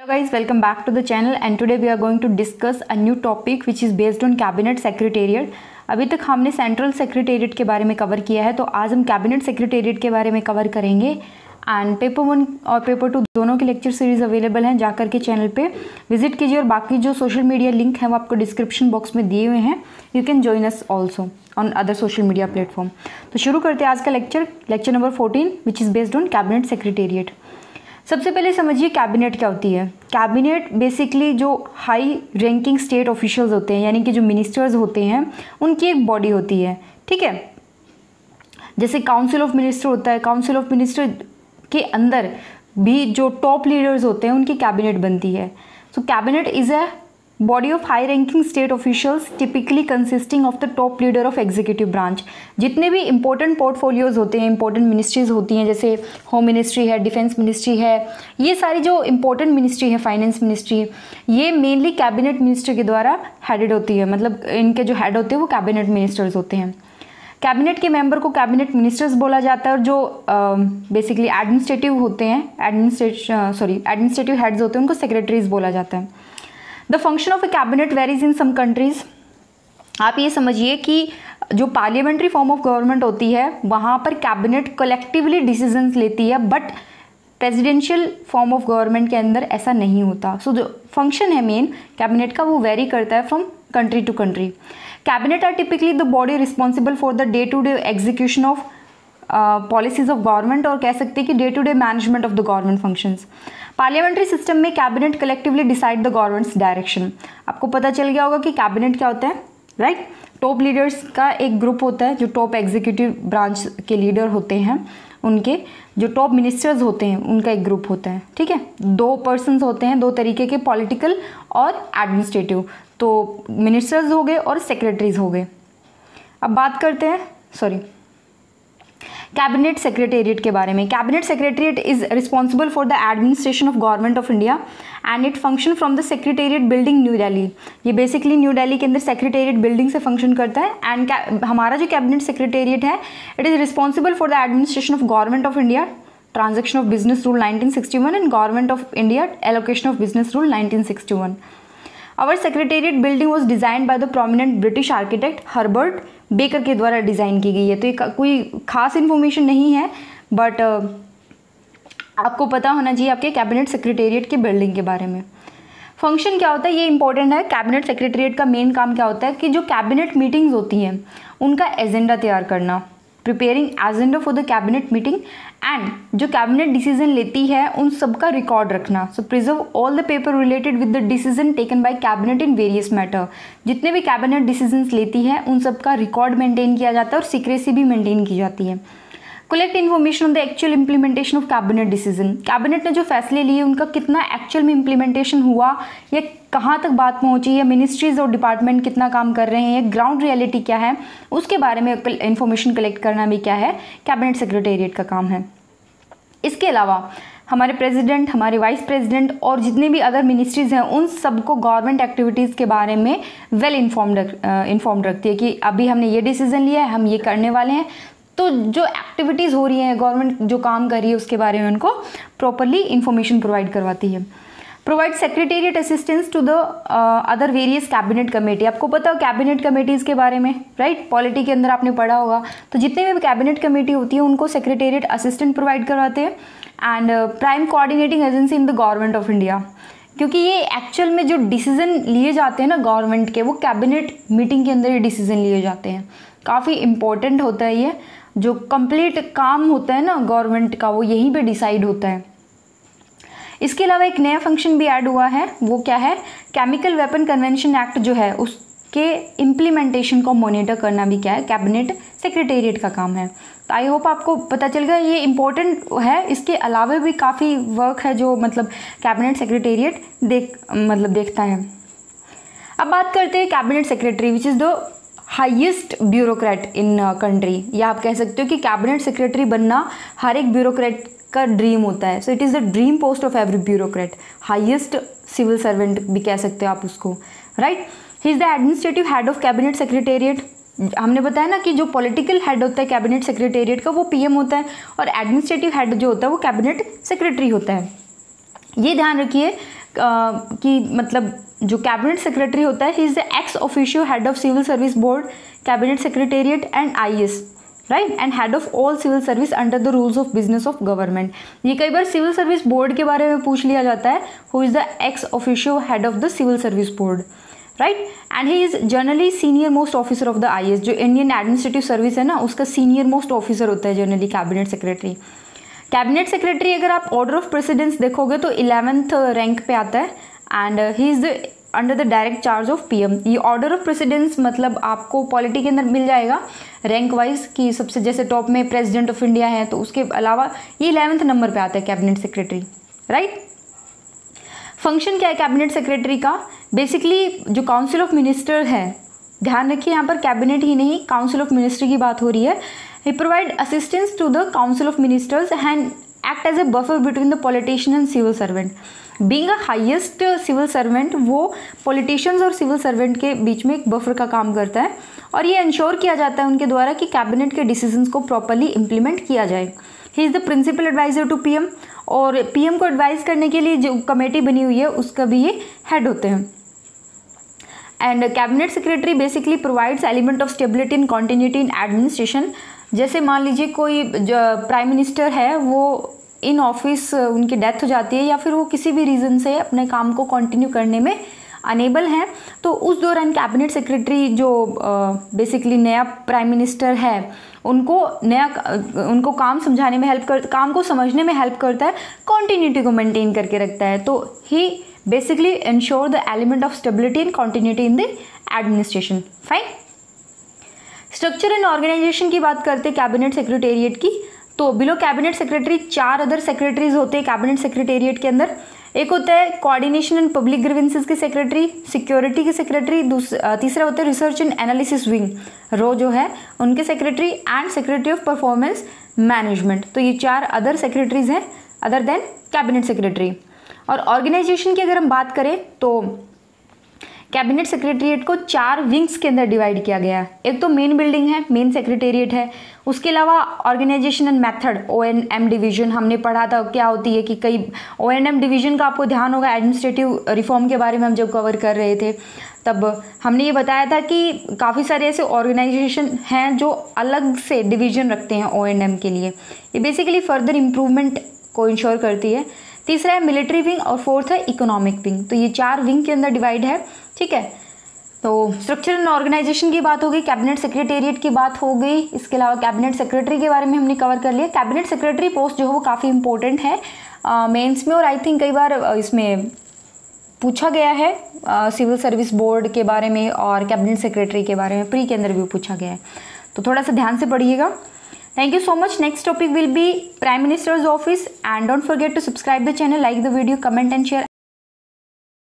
Hello guys, welcome back to the channel and today we are going to discuss a new topic which is based on cabinet secretariat. अभी तक हमने central secretariat के बारे में cover किया है तो आज हम कैबिनेट सेक्रेटेरिएट के बारे में कवर करेंगे। एंड पेपर वन और पेपर टू दोनों के लेक्चर सीरीज़ अवेलेबल हैं जाकर के चैनल पे। विज़िट कीजिए और बाकी जो सोशल मीडिया लिंक है वो आपको डिस्क्रिप्शन बॉक्स में दिए हुए हैं। You can join us also on other social media platform तो शुरू करते हैं आज का lecture lecture number fourteen which is based on cabinet secretariat सबसे पहले समझिए कैबिनेट क्या होती है। कैबिनेट बेसिकली जो हाई रैंकिंग स्टेट ऑफिशियल्स होते हैं, यानी कि जो मिनिस्टर्स होते हैं, उनकी एक बॉडी होती है, ठीक है? जैसे काउंसिल ऑफ़ मिनिस्टर होता है काउंसिल ऑफ़ मिनिस्टर के अंदर भी जो टॉप लीडर्स होते हैं, उनकी कैबिनेट बनती है। So cabinet is a body of high ranking state officials typically consisting of the top leader of executive branch जितने भी इंपॉर्टेंट पोर्टफोलियोज होते हैं इंपॉर्टेंट मिनिस्ट्रीज होती हैं, जैसे होम मिनिस्ट्री है डिफेंस मिनिस्ट्री है, ये सारी जो इंपॉर्टेंट मिनिस्ट्री है फाइनेंस मिनिस्ट्री ये मेनली कैबिनेट मिनिस्टर के द्वारा हेडेड होती है। मतलब इनके जो हेड होते हैं, वो कैबिनेट मिनिस्टर्स होते हैं। कैबिनेट के मेंबर को कैबिनेट मिनिस्टर्स बोला जाता है और जो बेसिकली एडमिनिस्ट्रेटिव होते हैं एडमिनिस्ट्रेट सॉरी एडमिनिस्ट्रेटिव हेड्स होते हैं, उनको सेक्रेटरीज बोला जाता है। The function of a cabinet varies in some countries आप ये समझिए कि जो पार्लियामेंट्री फॉर्म ऑफ़ गवर्नमेंट होती है वहाँ पर कैबिनेट कलेक्टिवली डिसीजंस लेती है but presidential form of government के अंदर ऐसा नहीं होता। सो so, जो फ़ंक्शन है मेन कैबिनेट का वो वेरी करता है from country to country cabinet are typically the body responsible for the day to day execution of policies of government और कह सकते हैं कि day to day management of the government functions parliamentary system में cabinet collectively decide the government's direction आपको पता चल गया होगा कि कैबिनेट क्या होता है? राइट टॉप लीडर्स का एक ग्रुप होता है जो टॉप एग्जीक्यूटिव ब्रांच के लीडर होते हैं, उनके जो टॉप मिनिस्टर्स होते हैं, उनका एक ग्रुप होता है। ठीक है? दो पर्सन होते हैं, दो तरीके के पॉलिटिकल और एडमिनिस्ट्रेटिव तो मिनिस्टर्स हो गए और सेक्रेटरीज हो गए। अब बात करते हैं सॉरी कैबिनेट सेक्रेटेरिएट के बारे में। Cabinet secretariat is responsible for the administration of government of India and it function from the secretariat building new Delhi ये बेसिकली न्यू दिल्ली के अंदर सेक्रेटेरिएट बिल्डिंग से फ़ंक्शन करता है एंड हमारा जो कैबिनेट सेक्रेटेरिएट है it is responsible for the administration of government of India transaction of business rule 1961 and government of India allocation of business rule 1961 our secretariat building was design by the prominent British architect Herbert Baker के द्वारा design की गई है। तो ये कोई खास information नहीं है बट आपको पता होना चाहिए आपके कैबिनेट सेक्रेटेरिएट के बिल्डिंग के बारे में। फ़ंक्शन क्या होता है? ये इंपॉर्टेंट है। कैबिनेट सेक्रेटेरिएट का मेन काम क्या होता है कि जो कैबिनेट मीटिंग्स होती हैं, उनका एजेंडा तैयार करना। Preparing agenda for the cabinet meeting and जो कैबिनेट डिसीज़न लेती है, उन सब का रिकॉर्ड रखना। So preserve all the paper related with the decision taken by cabinet in various matter जितने भी कैबिनेट डिसीज़न लेती है, उन सबका रिकॉर्ड मेंटेन किया जाता है और सीक्रेसी भी मेंटेन की जाती है। Collect information on the actual implementation of cabinet decision cabinet ने जो फैसले लिए, उनका कितना एक्चुअल में इंप्लीमेंटेशन हुआ, या कहाँ तक बात पहुँची, या मिनिस्ट्रीज और डिपार्टमेंट कितना काम कर रहे हैं, या ग्राउंड रियलिटी क्या है, उसके बारे में इन्फॉर्मेशन कलेक्ट करना भी क्या है कैबिनेट सेक्रेटेरिएट का काम है। इसके अलावा, हमारे प्रेसिडेंट हमारे वाइस प्रेसिडेंट और जितने भी अदर मिनिस्ट्रीज़ हैं, उन सबको गवर्नमेंट एक्टिविटीज़ के बारे में वेल इन्फॉर्म्ड इन्फॉर्म्ड रखती है कि अभी हमने ये डिसीज़न लिया है, हम ये करने वाले हैं तो जो एक्टिविटीज़ हो रही हैं गवर्नमेंट जो काम कर रही है उसके बारे में उनको प्रॉपरली इंफॉर्मेशन प्रोवाइड करवाती है। Provide secretariat assistance to the other various cabinet committee आपको पता हो कैबिनेट कमेटीज़ के बारे में राइट right? पॉलिटी के अंदर आपने पढ़ा होगा। तो जितने भी कैबिनेट कमेटी होती है, उनको सेक्रेटेरिएट असिस्टेंट प्रोवाइड करवाते हैं। And prime coordinating agency in the government of India क्योंकि ये एक्चुअल में जो डिसीज़न लिए जाते हैं ना गवर्नमेंट के, वो कैबिनेट मीटिंग के अंदर ये डिसीज़न लिए जाते हैं। काफ़ी इम्पोर्टेंट होता है ये। जो कंप्लीट काम होता है ना गवर्नमेंट का, वो यहीं पे डिसाइड होता है। इसके अलावा एक नया फ़ंक्शन भी ऐड हुआ है, वो क्या है? केमिकल वेपन कन्वेंशन एक्ट जो है, उसके इम्प्लीमेंटेशन को मॉनिटर करना भी क्या है? कैबिनेट सेक्रेटेरिएट का काम है। तो आई होप आपको पता चल गया, ये इम्पोर्टेंट है। इसके अलावा भी काफ़ी वर्क है जो मतलब कैबिनेट सेक्रेटेरिएट देख मतलब देखता है। अब बात करते हैं cabinet secretary which is the highest bureaucrat in country या आप कह सकते हो कि कैबिनेट सेक्रेटरी बनना हर एक ब्यूरोक्रेट का ड्रीम होता है. So it is the dream post of every bureaucrat highest civil servant भी कह सकते हो आप उसको. Right he is the administrative head of cabinet secretariat हमने बताया ना कि जो पॉलिटिकल हेड होता है कैबिनेट सेक्रेटेरिएट का, वो पीएम होता है और एडमिनिस्ट्रेटिव हेड जो होता है, वो कैबिनेट सेक्रेटरी होता है. ये ध्यान रखिए कि मतलब जो कैबिनेट सेक्रेटरी होता है he is the ex officio head of civil service board cabinet secretariat and I right and head of all civil service under the rules of business of government ये कई बार सिविल सर्विस बोर्ड के बारे में पूछ लिया जाता है who is the ex officio head of the civil service board right and he is generally senior most officer of the I जो इंडियन एडमिनिस्ट्रेटिव सर्विस है ना, उसका सीनियर मोस्ट ऑफिसर होता है generally cabinet secretary cabinet secretary अगर आप order of precedence देखोगे तो इलेवेंथ रैंक पे आता है। And he is the under the direct charge of PM ये ऑर्डर ऑफ़ प्रेसिडेंस मतलब आपको पॉलिटी के अंदर मिल जाएगा। रैंक वाइज कि सबसे जैसे टॉप में प्रेसिडेंट ऑफ़ इंडिया है तो उसके अलावा ये इलेवेंथ नंबर पे आता है कैबिनेट सेक्रेटरी राइट फ़ंक्शन क्या है कैबिनेट सेक्रेटरी का? बेसिकली जो काउंसिल ऑफ़ मिनिस्टर है, ध्यान रखिए यहाँ पर कैबिनेट ही नहीं काउंसिल ऑफ़ मिनिस्टर की बात हो रही है। He provide assistance to the council of ministers and act as a buffer between the politician and civil servant being highest civil servant वो पॉलिटिशियंस और सिविल सर्वेंट के बीच में एक बफर का काम करता है और ये इंश्योर किया जाता है उनके द्वारा कि कैबिनेट के डिसीजंस को प्रॉपरली इम्प्लीमेंट किया जाए। He is the principal adviser to PM और पीएम को एडवाइज करने के लिए जो कमेटी बनी हुई है, उसका भी ये हेड होते हैं। And cabinet secretary basically provides element of stability and continuity in administration जैसे मान लीजिए कोई प्राइम मिनिस्टर है, वो इन ऑफ़िस उनकी डेथ हो जाती है या फिर वो किसी भी रीज़न से अपने काम को कंटिन्यू करने में अनेबल हैं तो उस दौरान कैबिनेट सेक्रेटरी जो बेसिकली नया प्राइम मिनिस्टर है, उनको नया, उनको काम समझाने में हेल्प कर, काम को समझने में हेल्प करता है कॉन्टीन्यूटी को मेंटेन करके रखता है तो he basically ensure the element of stability and continuity in the administration fine structure and organisation की बात करते हैं कैबिनेट सेक्रेटेरिएट की तो बिलो कैबिनेट सेक्रेटरी चार अदर सेक्रेटरीज होते हैं कैबिनेट सेक्रेटेरिएट के अंदर। एक होता है कोऑर्डिनेशन एंड पब्लिक ग्रीवेंसेस के सेक्रेटरी सिक्योरिटी के सेक्रेटरी तीसरा होता है रिसर्च एंड एनालिसिस विंग रो जो है, उनके secretary and secretary of performance management तो ये चार अदर सेक्रेटरीज हैं अदर देन कैबिनेट सेक्रेटरी और ऑर्गेनाइजेशन की अगर हम बात करें तो कैबिनेट सेक्रेटरीट को चार विंग्स के अंदर डिवाइड किया गया है। एक तो मेन बिल्डिंग है मेन सेक्रेटेरिएट है। उसके अलावा organisation and method O and M division हमने पढ़ा था, क्या होती है कि कई ओ एन एम डिवीज़न का आपको ध्यान होगा एडमिनिस्ट्रेटिव रिफॉर्म के बारे में हम जब कवर कर रहे थे, तब हमने ये बताया था कि काफ़ी सारे ऐसे ऑर्गेनाइजेशन हैं जो अलग से डिवीज़न रखते हैं ओ एन एम के लिए। ये बेसिकली फर्दर इम्प्रूवमेंट को इंश्योर करती है। तीसरा है मिलिट्री विंग और फोर्थ है इकोनॉमिक विंग तो ये चार विंग के अंदर डिवाइड है, ठीक है? तो स्ट्रक्चर एंड ऑर्गेनाइजेशन की बात हो गई कैबिनेट सेक्रेटेरिएट की बात हो गई, इसके अलावा कैबिनेट सेक्रेटरी के बारे में हमने कवर कर लिया। कैबिनेट सेक्रेटरी पोस्ट जो है वो काफ़ी इंपॉर्टेंट है। मेंस में और आई थिंक कई बार इसमें पूछा गया है सिविल सर्विस बोर्ड के बारे में और कैबिनेट सेक्रेटरी के बारे में प्री के अंदर भी पूछा गया है। तो थोड़ा सा ध्यान से पढ़िएगा। Thank you so much. Next topic will be Prime Minister's Office and don't forget to subscribe the channel, like the video, comment and share.